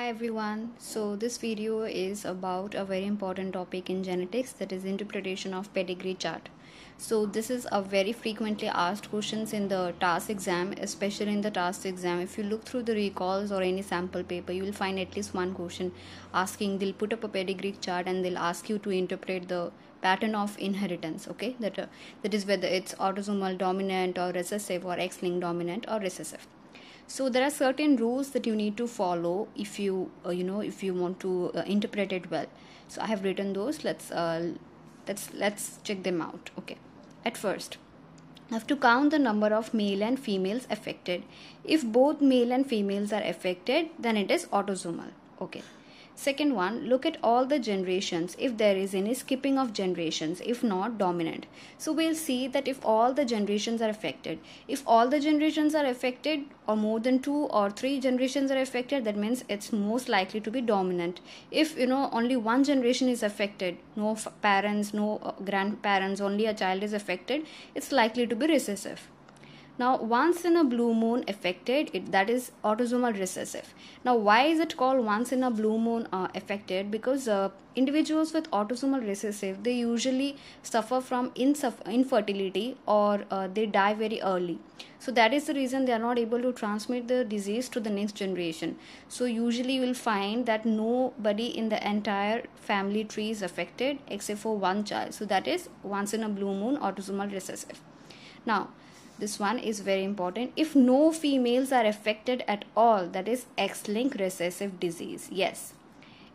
Hi everyone. So this video is about a very important topic in genetics that is interpretation of pedigree chart. So this is a very frequently asked questions in the TAS exam, especially in the TAS exam. If you look through the recalls or any sample paper, you will find at least one question asking they'll put up a pedigree chart and they'll ask you to interpret the pattern of inheritance okay that uh, that is whether it's autosomal dominant or recessive or x-linked dominant or recessive so there are certain rules that you need to follow if you uh, you know if you want to uh, interpret it well. So i have written those. Let's uh, let's let's check them out. Okay. At first I have to count the number of male and females affected. If both male and females are affected then it is autosomal. Okay Second one, look at all the generations if there is any skipping of generations, if not dominant. So we'll see that if all the generations are affected, if all the generations are affected or more than two or three generations are affected, that means it's most likely to be dominant. If you know only one generation is affected, no parents, no uh, grandparents, only a child is affected, it's likely to be recessive. Now, once in a blue moon affected, it, that is autosomal recessive. Now, why is it called once in a blue moon uh, affected? Because uh, individuals with autosomal recessive, they usually suffer from infertility or uh, they die very early. So that is the reason they are not able to transmit the disease to the next generation. So usually you will find that nobody in the entire family tree is affected except for one child. So that is once in a blue moon autosomal recessive. Now, this one is very important. If no females are affected at all that is x-linked recessive disease yes.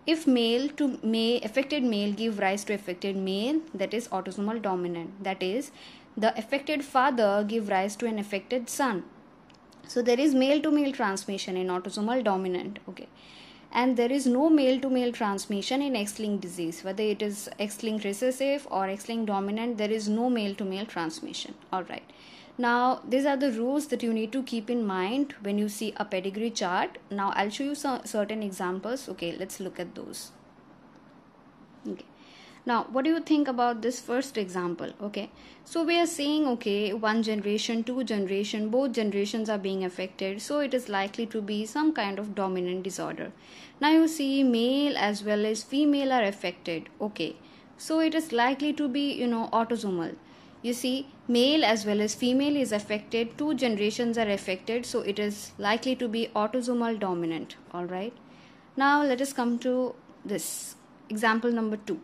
If male to may affected male give rise to affected male that is autosomal dominant. That is the affected father give rise to an affected son. So there is male to male transmission in autosomal dominant okay. And there is no male to male transmission in x-linked disease. Whether it is x-linked recessive or x-linked dominant there is no male to male transmission. All right now these are the rules that you need to keep in mind when you see a pedigree chart. Now i'll show you some certain examples. Okay let's look at those. Okay. Now what do you think about this first example? Okay. So we are saying okay one generation two generation both generations are being affected. So it is likely to be some kind of dominant disorder. Now you see male as well as female are affected. Okay. So it is likely to be you know autosomal you see male as well as female is affected. Two generations are affected so it is likely to be autosomal dominant. All right. Now let us come to this. Example number 2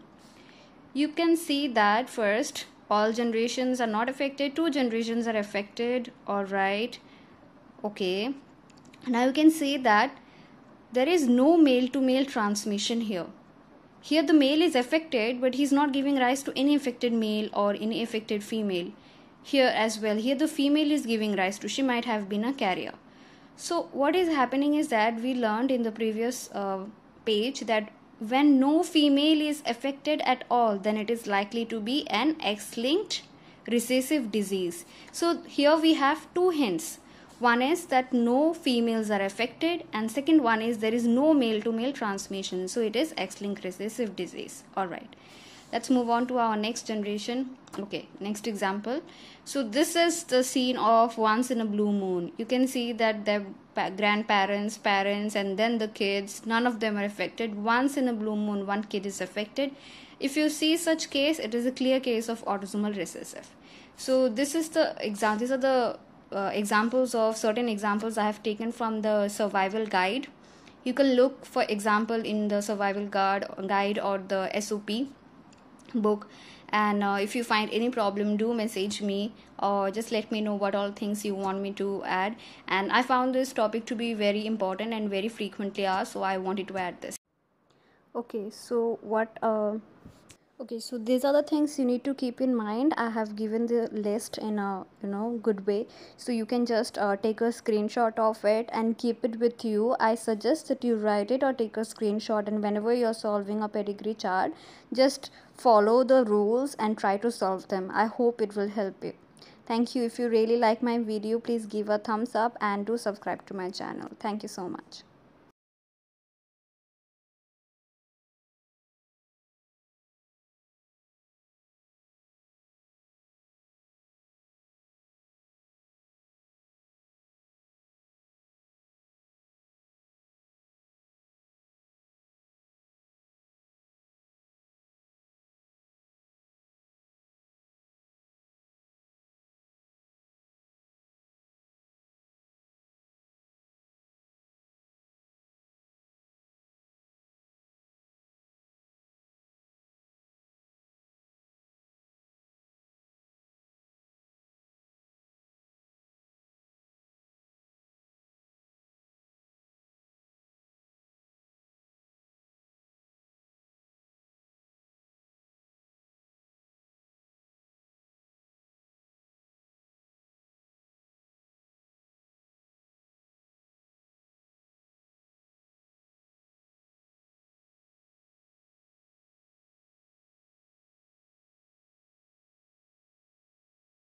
you can see that first all generations are not affected two generations are affected. All right. Okay. Now you can see that there is no male to male transmission here here the male is affected, but he's not giving rise to any affected male or any affected female. Here as well, here the female is giving rise to, she might have been a carrier. So what is happening is that we learned in the previous uh, page that when no female is affected at all, then it is likely to be an X-linked recessive disease. So here we have two hints one is that no females are affected and second one is there is no male to male transmission so it is x-linked recessive disease. All right. Let's move on to our next generation. Okay next example. So this is the scene of once in a blue moon. You can see that the grandparents parents and then the kids none of them are affected. Once in a blue moon one kid is affected. If you see such case it is a clear case of autosomal recessive. So this is the example these are the uh, examples of certain examples I have taken from the survival guide. You can look for example in the survival guide, guide or the SOP book. And uh, if you find any problem do message me or just let me know what all things you want me to add. And i found this topic to be very important and very frequently asked so i wanted to add this. Okay so what uh, okay so these are the things you need to keep in mind. I have given the list in a you know good way. So you can just uh, take a screenshot of it and keep it with you. I suggest that you write it or take a screenshot and whenever you're solving a pedigree chart just follow the rules and try to solve them. I hope it will help you. Thank you. If you really like my video please give a thumbs up and do subscribe to my channel. Thank you so much